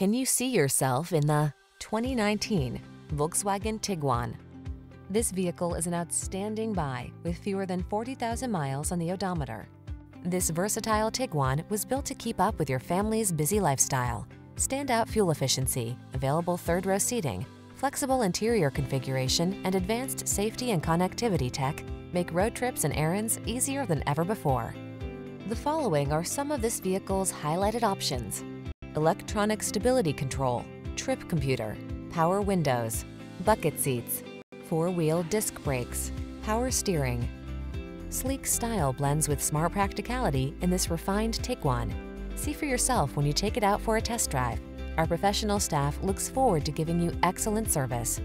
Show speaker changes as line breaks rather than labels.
Can you see yourself in the 2019 Volkswagen Tiguan? This vehicle is an outstanding buy with fewer than 40,000 miles on the odometer. This versatile Tiguan was built to keep up with your family's busy lifestyle. Standout fuel efficiency, available third-row seating, flexible interior configuration, and advanced safety and connectivity tech make road trips and errands easier than ever before. The following are some of this vehicle's highlighted options. Electronic stability control, trip computer, power windows, bucket seats, four-wheel disc brakes, power steering. Sleek style blends with smart practicality in this refined Tiguan. See for yourself when you take it out for a test drive. Our professional staff looks forward to giving you excellent service.